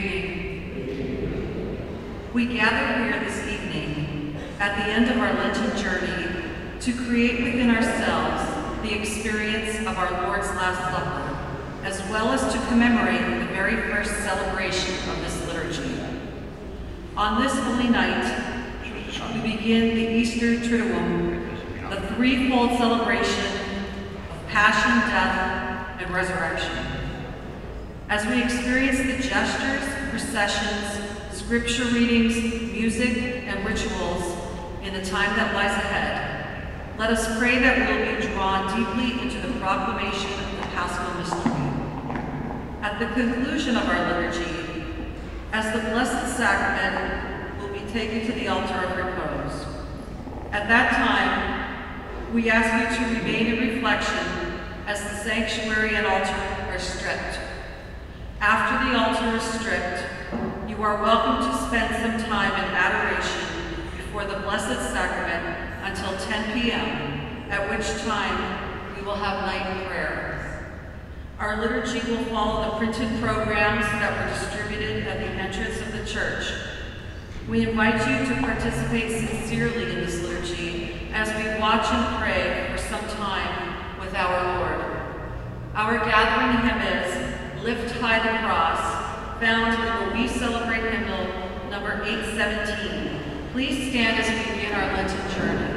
Evening. We gather here this evening at the end of our Lenten journey to create within ourselves the experience of our Lord's Last Supper, as well as to commemorate the very first celebration of this liturgy. On this holy night, we begin the Easter Triduum, the threefold celebration of passion, death, and resurrection. As we experience the gestures, processions, scripture readings, music, and rituals in the time that lies ahead, let us pray that we'll be drawn deeply into the proclamation of the Paschal mystery. At the conclusion of our liturgy, as the Blessed Sacrament will be taken to the altar of repose. At that time, we ask you to remain in reflection as the sanctuary and altar are stripped. After the altar is stripped, you are welcome to spend some time in adoration before the Blessed Sacrament until 10 p.m., at which time we will have night prayer. Our liturgy will follow the printed programs that were distributed at the entrance of the church. We invite you to participate sincerely in this liturgy as we watch and pray for some time with our Lord. Our gathering hymn is Lift High the Cross, found in the We Celebrate hymnal number 817. Please stand as we begin our Lenten journey.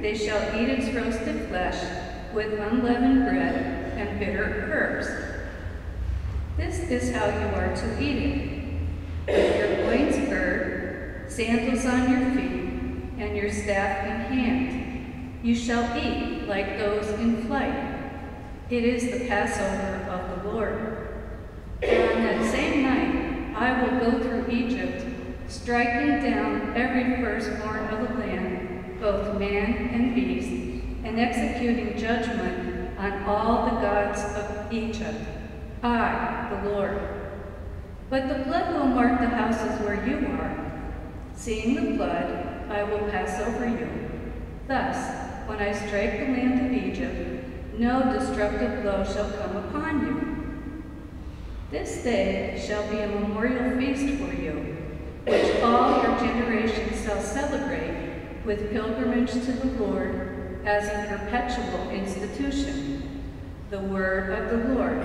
They shall eat its roasted flesh with unleavened bread and bitter herbs. This is how you are to eat it. With your loins girded, sandals on your feet, and your staff in hand. You shall eat like those in flight. It is the Passover of the Lord. And on that same night I will go through Egypt, striking down every firstborn of the land, both man and beast, and executing judgment on all the gods of Egypt. I, the Lord. But the blood will mark the houses where you are. Seeing the blood, I will pass over you. Thus, when I strike the land of Egypt, no destructive blow shall come upon you. This day shall be a memorial feast for you, which all your generations shall celebrate with pilgrimage to the Lord as a perpetual institution. The word of the Lord.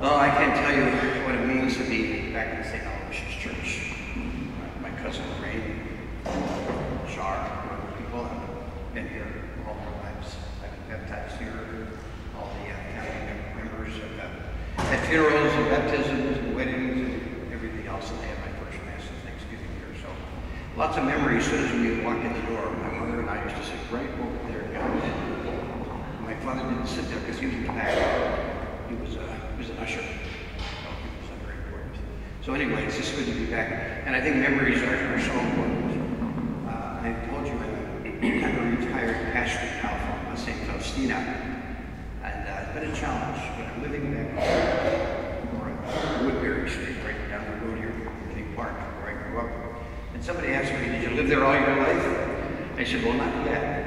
Well, I can't tell you what it means to be back in St. Aloysius Church. My, my cousin Ray, Char, people have been here all their lives. I've been baptized here. All the uh, family members have uh, had funerals and baptisms and weddings and everything else. And they had my first Mass of Thanksgiving here. So lots of memories as soon as we walked in the door right over there, guys. My father didn't sit there because he was in the back. He was, uh, he was an usher. Oh, so anyway, it's just good to be back. And I think memories are, are so important. Uh, I told you I'm kind of retired pastor now from uh, St. Faustina. And uh, it's been a challenge, but I'm living back on Woodbury Street, right down the road here from King Park, where I grew up. And somebody asked me, did you live there all your life? I said, well, not yet.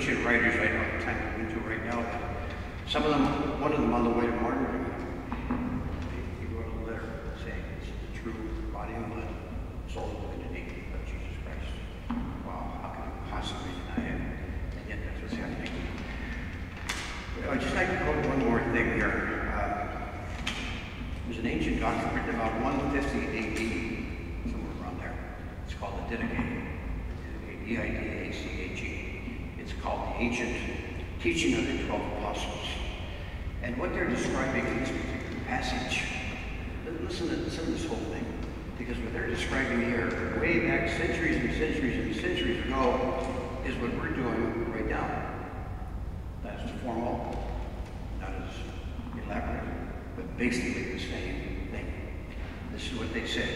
Ancient writers I don't have time to into right now, but some of them, one of them on the way to martyrdom, he wrote a letter saying is the true body and blood, soul and divinity of Jesus Christ. Wow, how can you possibly deny it? And yet that's what's happening. I'd just like to quote one more thing here. Uh, there's an ancient document about 150 AD, somewhere around there. It's called the. D-I-D-A-C-H-E. It's called the Ancient Teaching of the Twelve Apostles. And what they're describing in this particular passage, listen to, listen to this whole thing, because what they're describing here, way back centuries and centuries and centuries ago, is what we're doing right now. As formal, not as elaborate, but basically the same thing. This is what they said.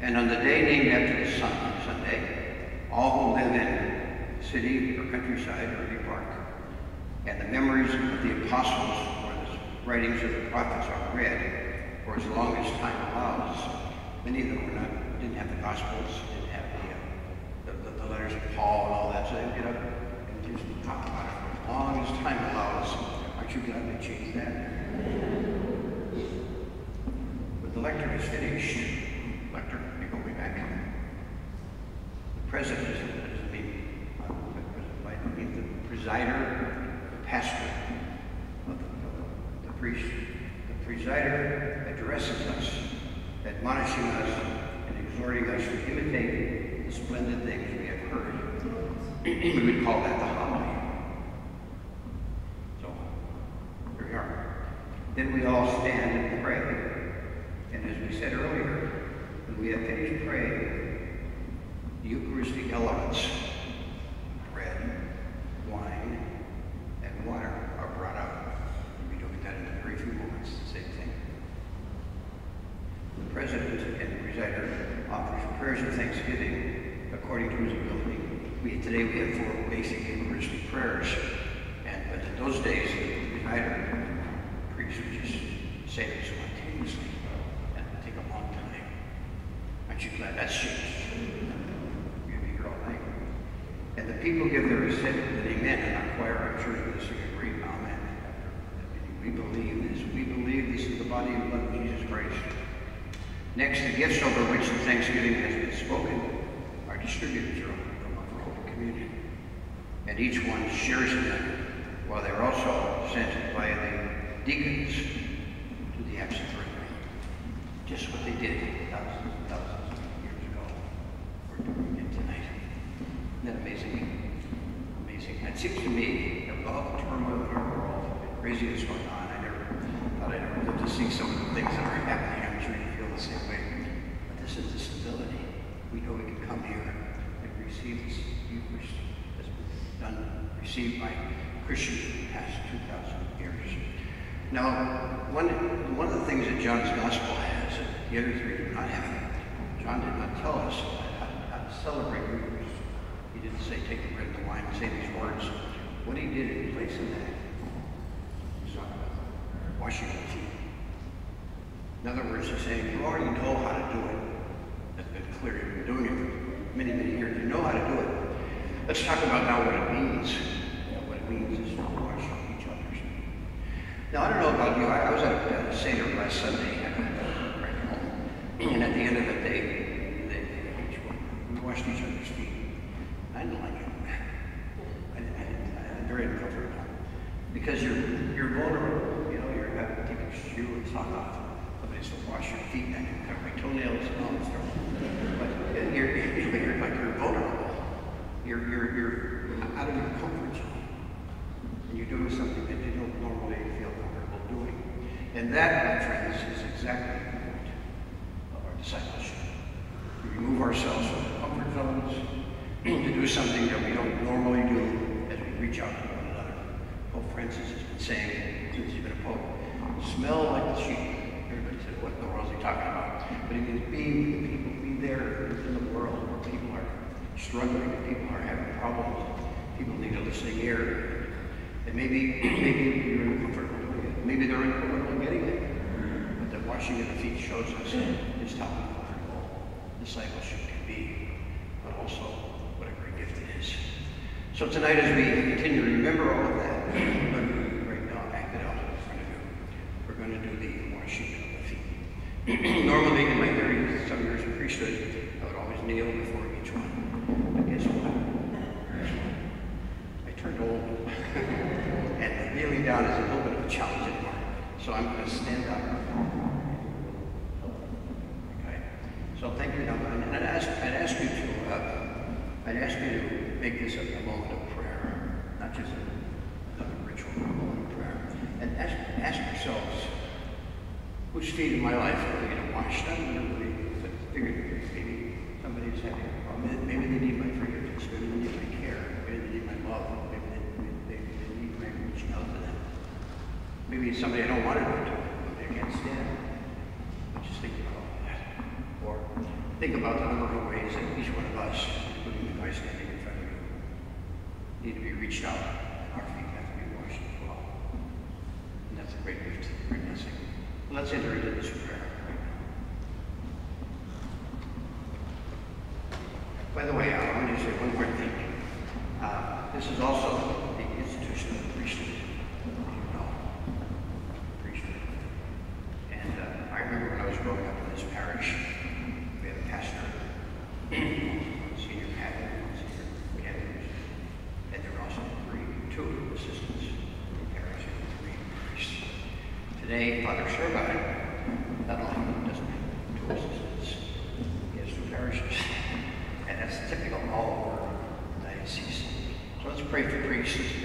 And on the day named after the sun, Sunday, all who live in city or countryside or any park, and the memories of the apostles or the writings of the prophets are read for as long as time allows. Many of them were not, didn't have the Gospels, didn't have the, uh, the, the, letters of Paul and all that, so they get and just talk about it for as long as time allows. Aren't you glad they changed that? But the lectern is finished. Lectern, you go back. The president is, doesn't mean, uh, the president, I mean the presider, the pastor, of the, the, the priest. The presider addresses us, admonishing us, and exhorting us to imitate the splendid things we have heard. We would call that the homily. So, here we are. Then we all stand and pray. And as we said earlier, when we have finished praying, the Eucharistic elements, bread, wine, and water are brought out. We'll be doing that in a very few moments, the same thing. The President and the presider offers prayers of thanksgiving according to his ability. We, today we have four basic Eucharistic prayers, and but in those days, the presider, the priest would just say them spontaneously, and it would take a long time. Aren't you glad that's changed? You'd be here all night. And the people give their assent and amen, and our choir, I'm sure, is going to sing a great amen. We believe this. We believe this is the body and blood of Jesus Christ. Next, the gifts over which the thanksgiving has been spoken are distributed through for Holy Communion. And each one shares in them, while they're also sent by the deacons to the absent brethren. Just what they did thousands and thousands of years ago. We're doing it tonight. Isn't that amazing? Amazing. It seems to me that with all the turmoil in our world, crazy that's going on, I never thought I'd ever live to see some of the things that are happening. I'm sure you feel the same way. But this is the stability. We know we can come here and receive this Eucharist that's been done, received by Christians for the past 2,000 years. Now, one, one of the things that John's Gospel has, and the other three do not have, John did not tell us how, to celebrate. He didn't say take the bread and the wine and say these words. What he did in place of that was uh, washing the feet. In other words, he's saying, you already know how to do it. That's been clear. You've been doing it for many, many years. You know how to do it. Let's talk about now what it means. You know, what it means is to wash. Now, I don't know about you, I, I was at a, Seder last Sunday, and at the end of the day, they, each we washed each other's feet. I didn't like it. I, I, I, I'm very uncomfortable because you're you're vulnerable. You know, you're having to take your shoe and sock off. Somebody's to wash your feet. I can cut my toenails and all this stuff. But uh, you're, you're, you're like you're vulnerable. You're you're you're out of your comfort zone, and you're doing something that you don't normally feel comfortable doing. And that, my friends, is exactly the point of our discipleship. We remove ourselves from the comfort zones to do something that we don't normally do as we reach out to one another. Pope Francis has been saying since he's been a pope, smell like the sheep. Everybody said, what in the world is he talking about? But he means be with the people, be there in the world where people are struggling, people are having problems, people need a listening ear. And maybe, maybe you're uncomfortable doing it. Maybe they're uncomfortable getting it. But the washing of the feet shows us just how uncomfortable discipleship can be, but also what a great gift it is. So tonight, as we continue to remember all of that, but right now, act it out in front of you. We're going to do the washing of the feet. Normally, in my 30 some years of priesthood, I would always kneel before. But guess what? I turned old, and kneeling down is a little bit of a challenge anymore. So I'm going to stand up. Okay. So thank you, and I'd ask, I'd ask you to, uh, I'd ask you to make this a, a moment of prayer, not just a, a ritual, a moment of prayer. And ask, ask yourselves, which feet in my life are they going to wash? I don't know, really figured maybe Maybe they need my forgiveness. Maybe they need my care. Maybe they need my love. Maybe they, they, they need my reaching out to them. Maybe it's somebody I don't want to it to, but they can't stand. But just think about that. Or think about the number of ways that each one of us, including the guy standing in front of you, need to be reached out. and Our feet have to be washed as well. And that's a great gift, a great blessing. Let's enter into this prayer right now. By the way, I want to say one more thing. Uh, this is also the institution of the priesthood. You know, priesthood. And uh, I remember when I was growing up in this parish, we had a pastor, senior one senior cabinet, and there were also three, two assistants in the parish, and three priests. Today, Father Serbai not only doesn't have two assistants, he has two parishes. And that's typical all over the diocese. So let's pray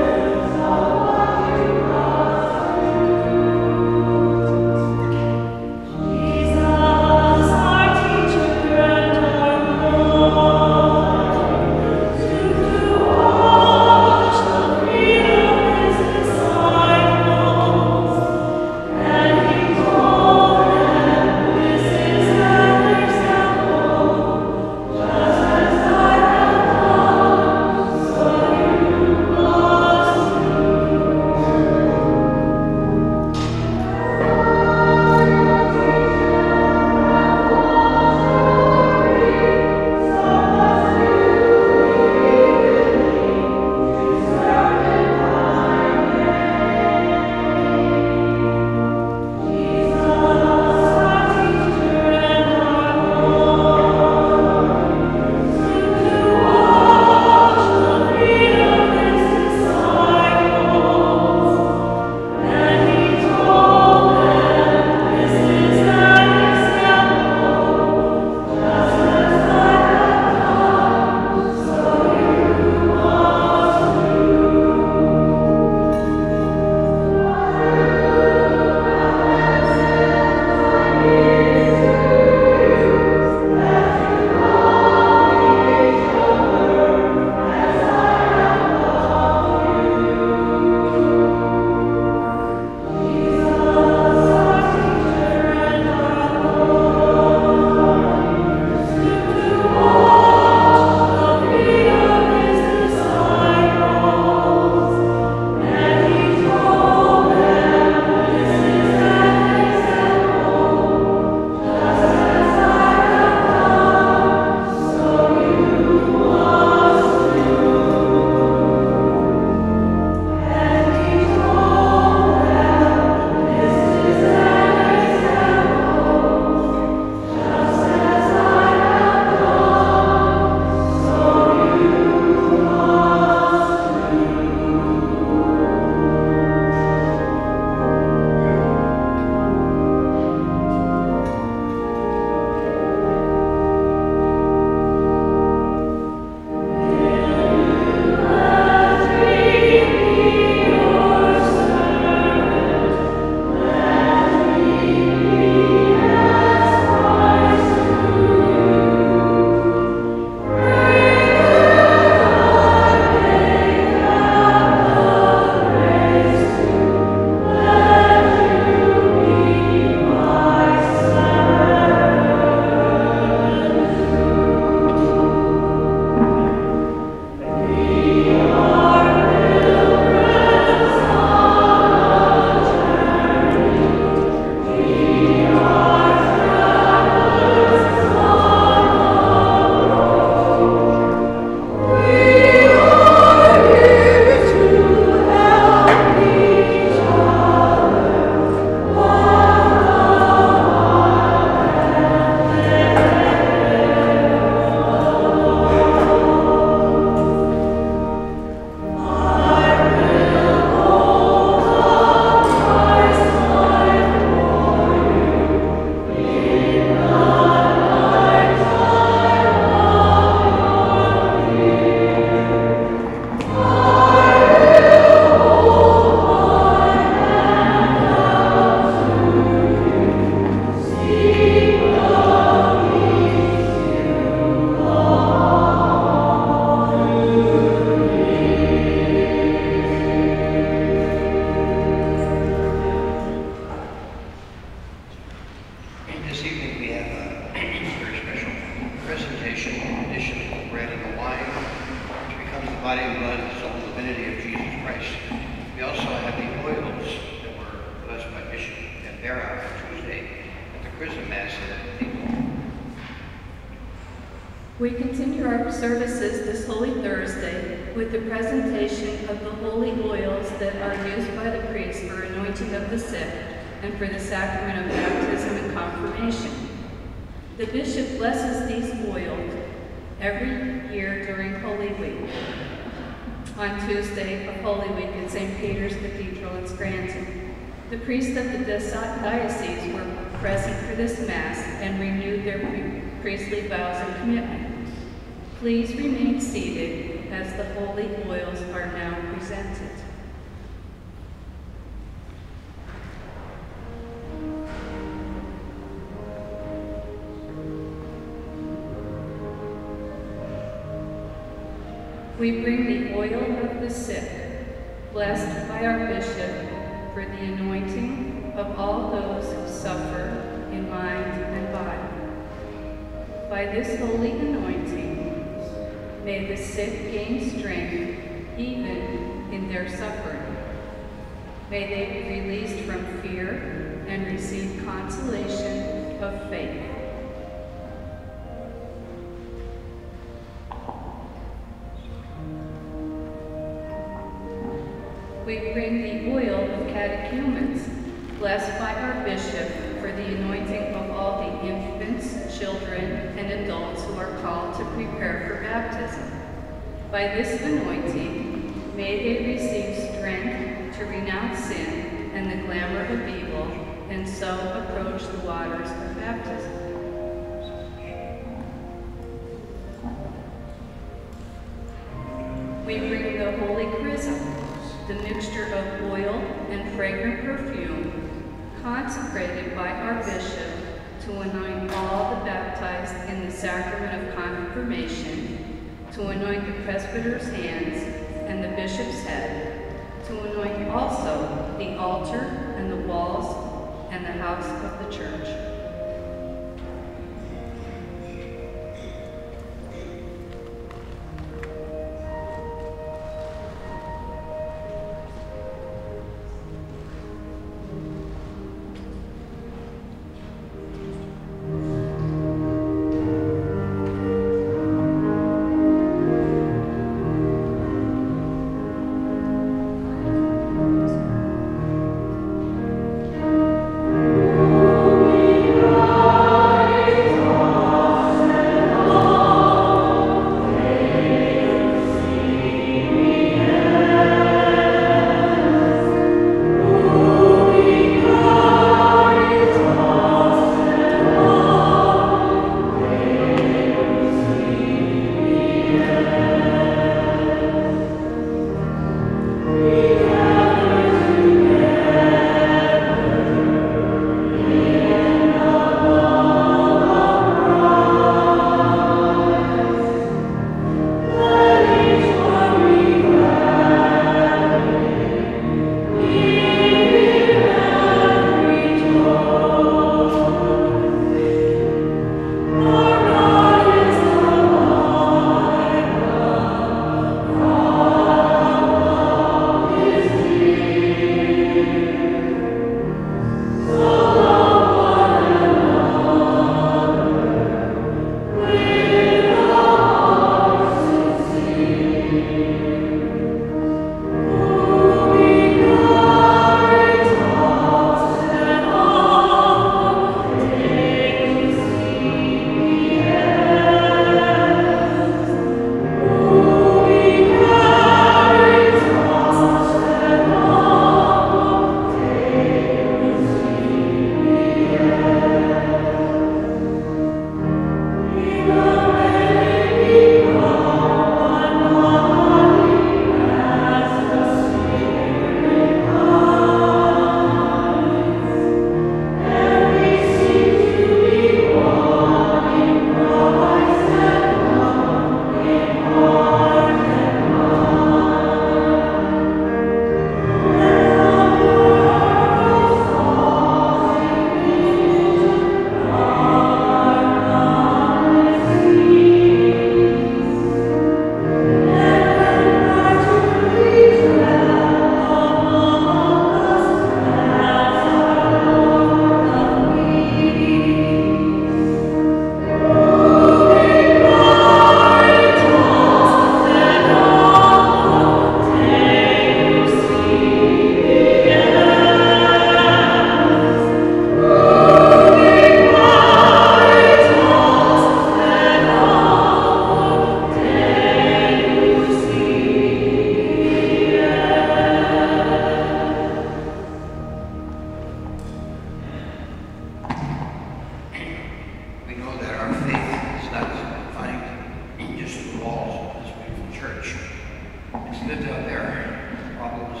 that out there, problems,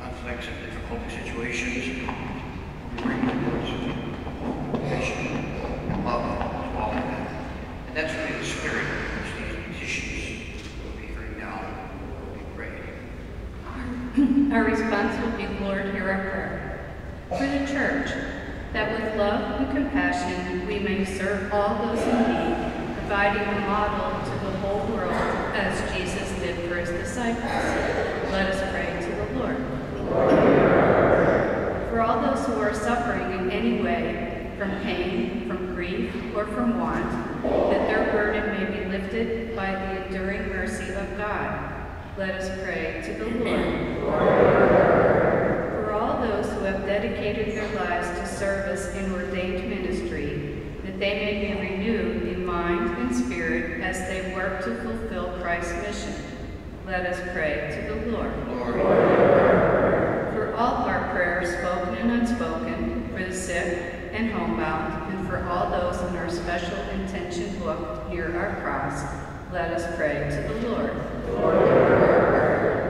conflicts, and difficult situations. We bring love. And that's really the spirit these petitions will be Our response will be, Lord, hear our prayer. For the church, that with love and compassion we may serve all those in need, providing a model disciples. Let us pray to the Lord. For all those who are suffering in any way, from pain, from grief, or from want, that their burden may be lifted by the enduring mercy of God. Let us pray to the Lord. For all those who have dedicated their lives to service in ordained ministry, that they may be renewed in mind and spirit as they work to fulfill Christ's mission. Let us pray to the Lord. Lord, For all our prayers, spoken and unspoken, for the sick and homebound, and for all those in our special intention book near our cross, let us pray to the Lord.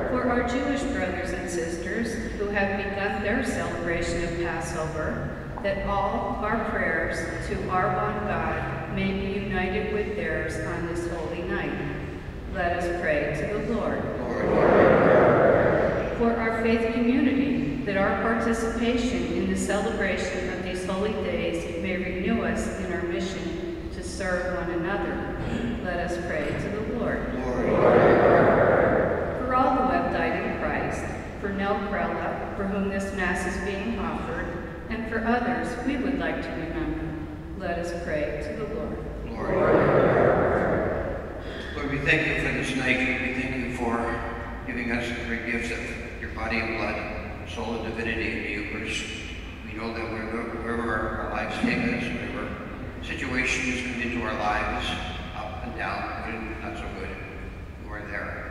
For our Jewish brothers and sisters who have begun their celebration of Passover, that all our prayers to our one God may be united with theirs on this holy night. Let us pray to the Lord Lord, for our faith community, that our participation in the celebration of these holy days may renew us in our mission to serve one another. Let us pray to the Lord. Lord, For all who have died in Christ, for Nell Krella, for whom this Mass is being offered, and for others we would like to remember, let us pray to the Lord. Lord. Lord, we thank you for this night. We thank you for giving us the great gifts of your body and blood, soul and divinity in the Eucharist. We know that wherever, wherever our lives take us, whatever situations come into our lives, up and down, good not so good. You are there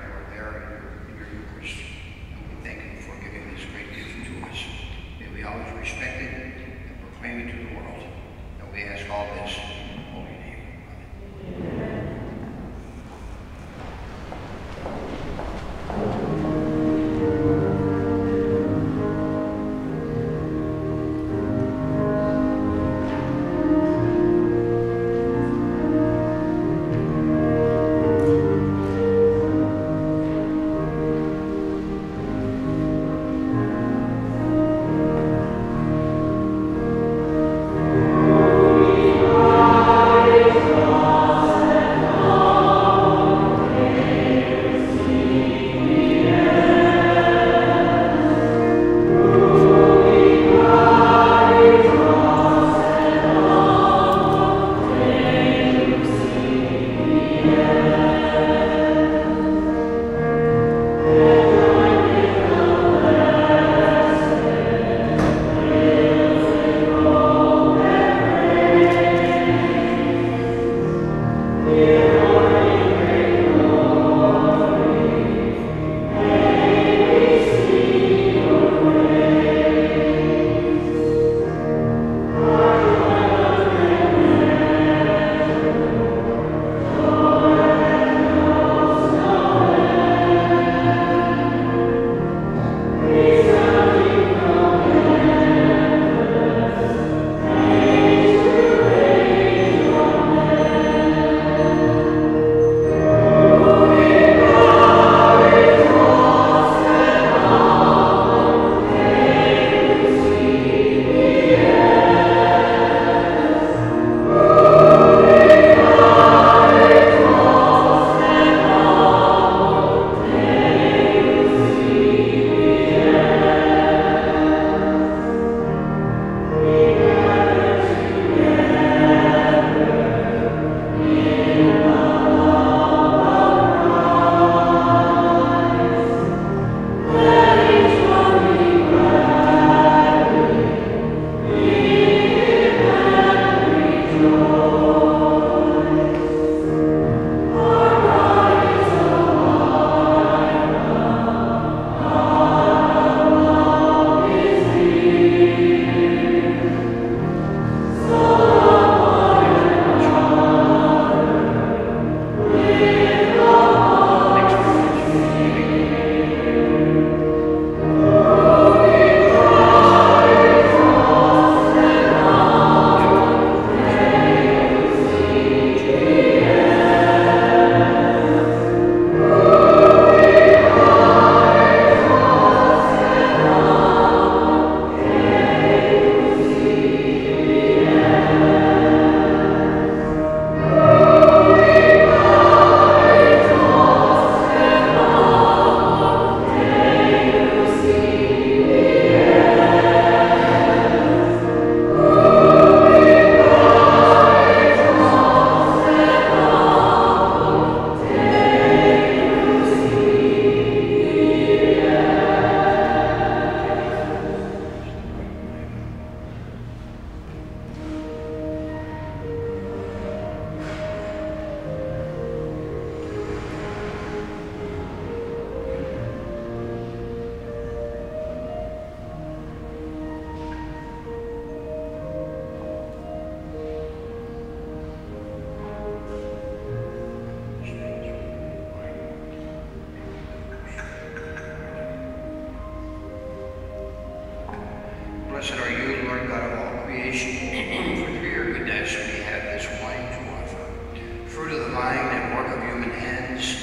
Blessed are you, Lord God of all creation, for through your goodness we have this wine to offer, fruit of the vine and work of human hands,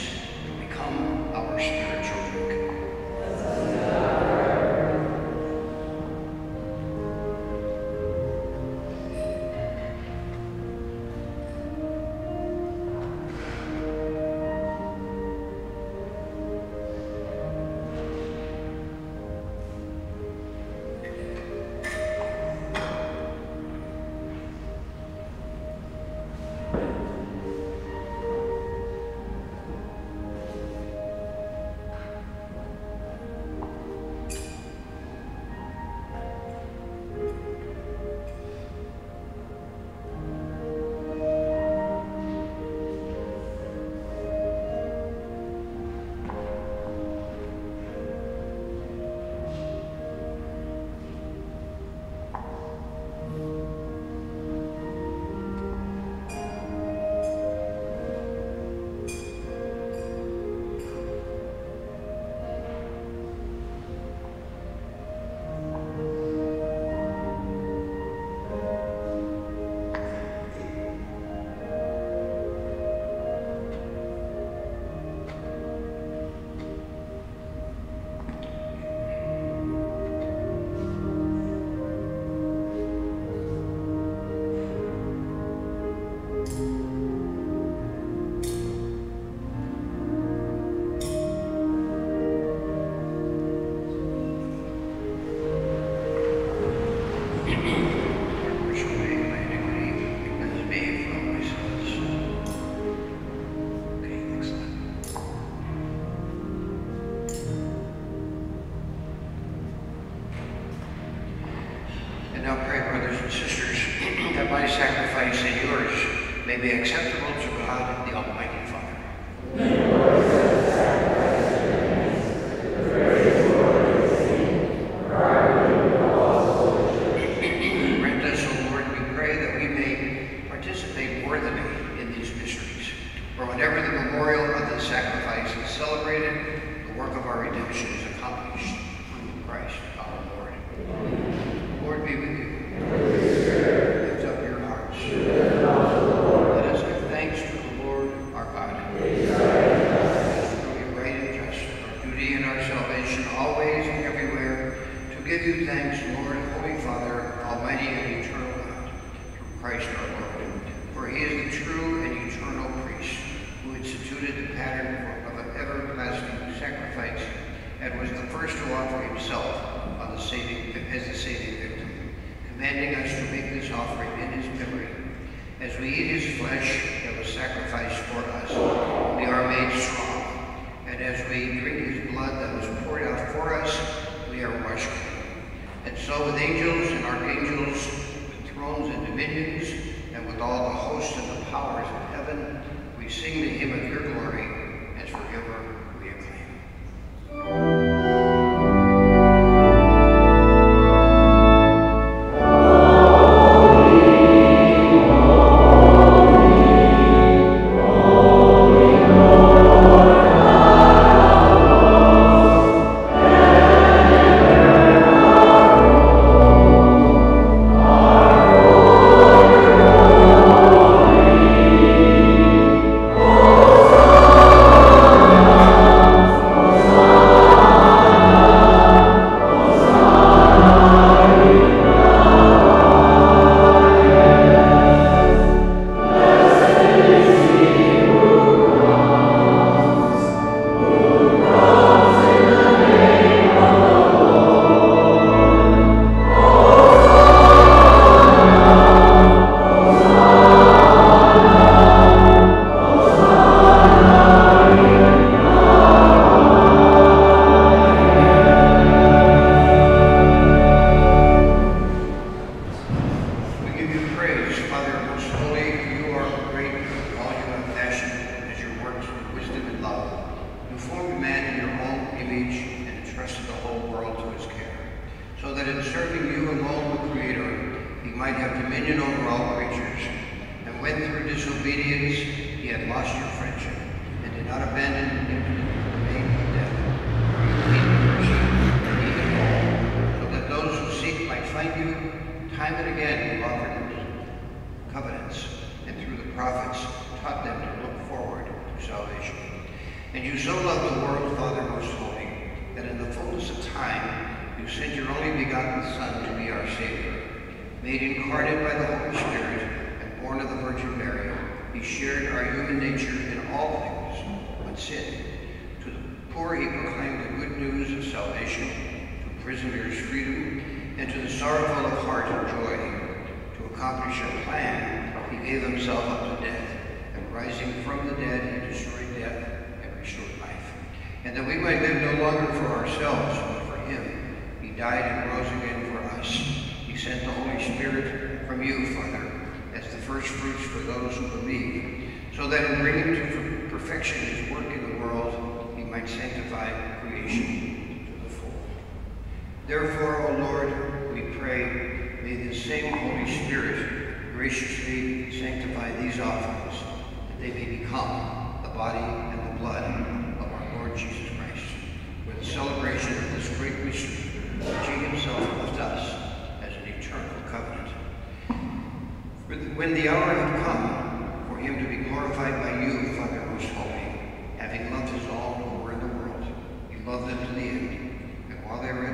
become our spirit.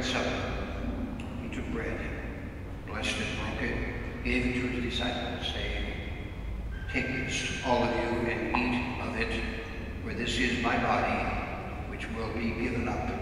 Lord's Supper, he took bread, blessed it, broke it, gave it to his disciples, saying, Take this, all of you, and eat of it, for this is my body, which will be given up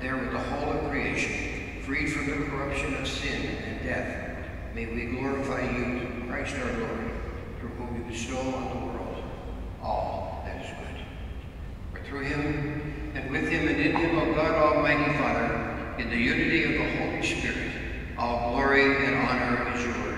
There, with the whole of creation, freed from the corruption of sin and death, may we glorify you, Christ our Lord, through whom you bestow on the world all that is good. For through him, and with him, and in him, O God Almighty Father, in the unity of the Holy Spirit, all glory and honor is yours.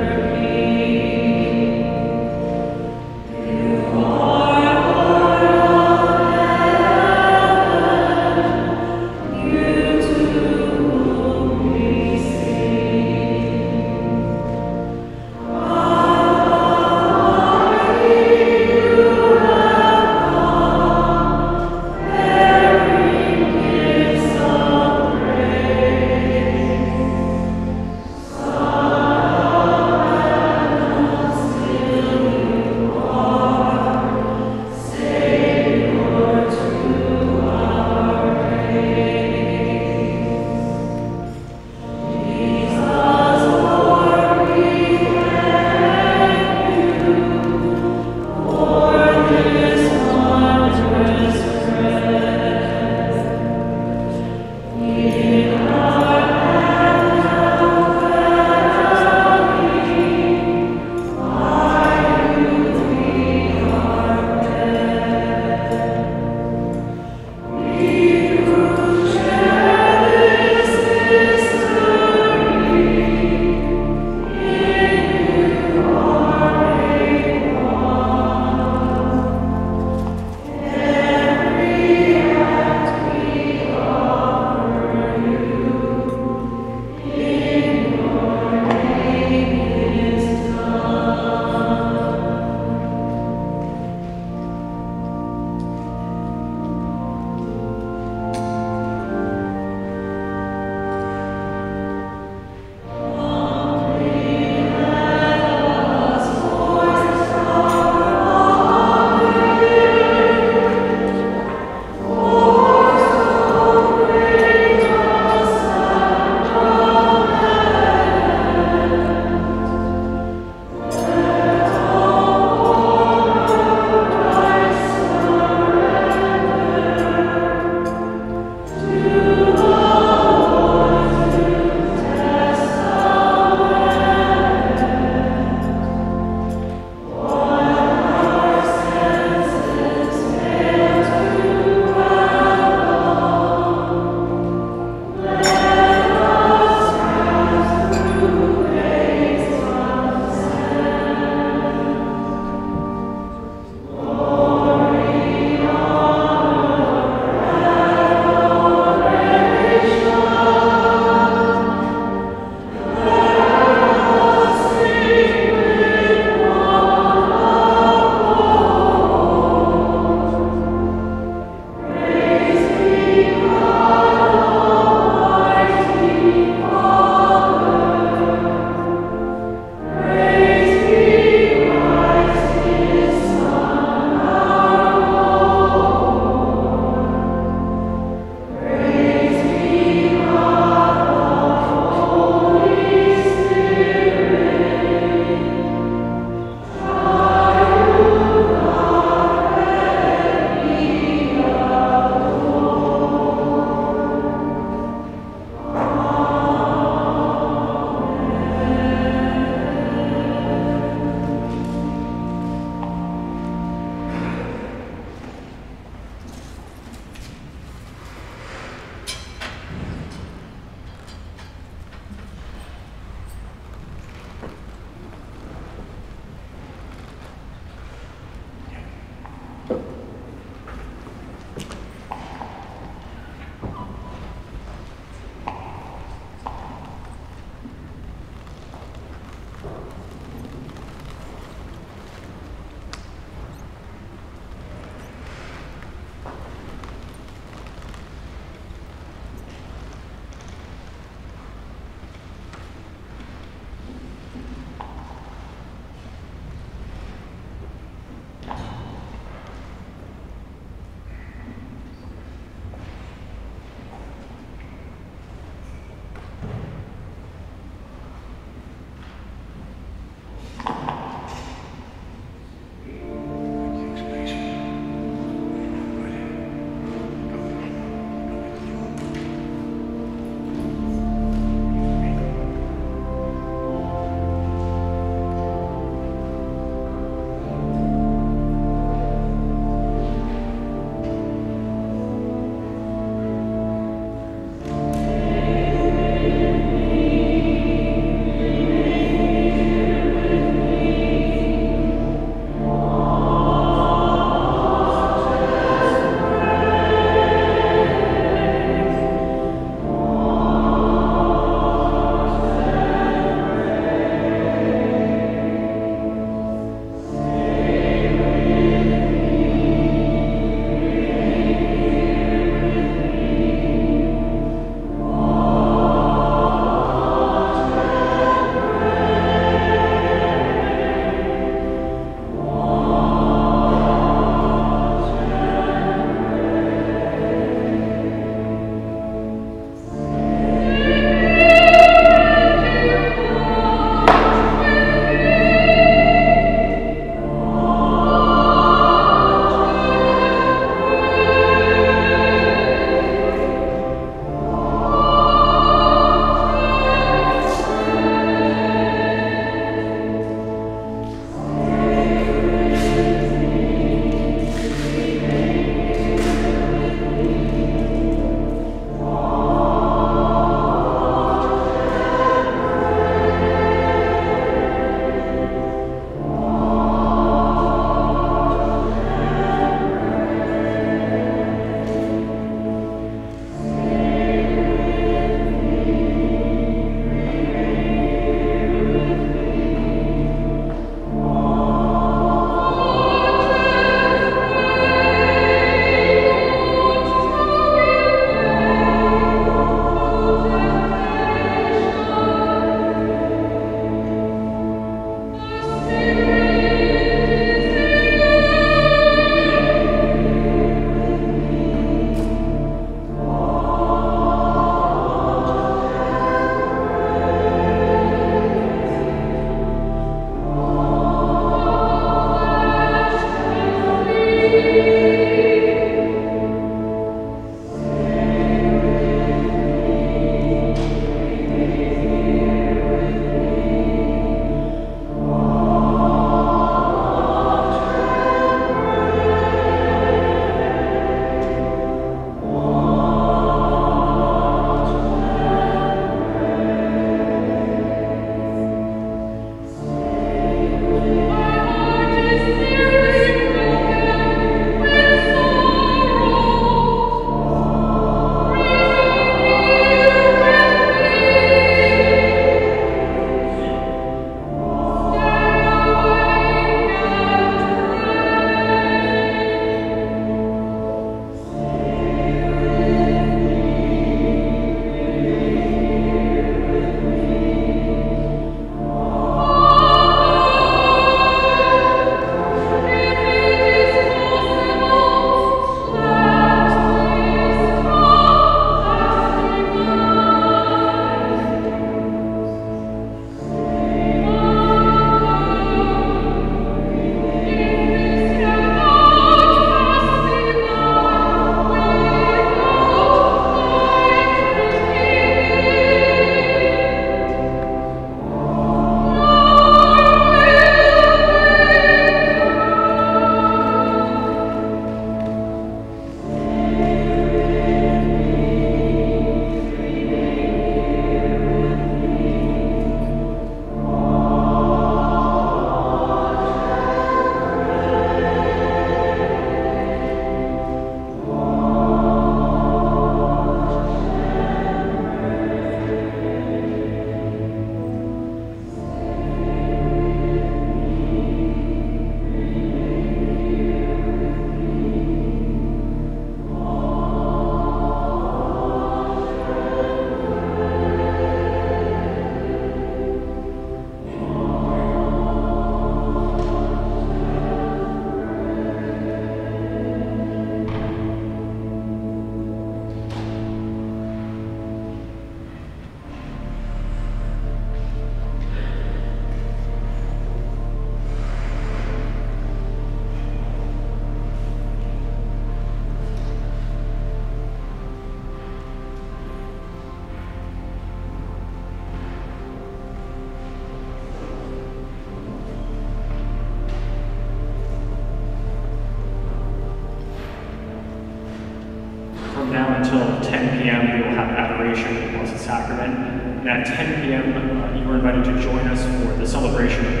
10 p.m. We will have adoration the Blessed Sacrament. And at 10 p.m., uh, you are invited to join us for the celebration of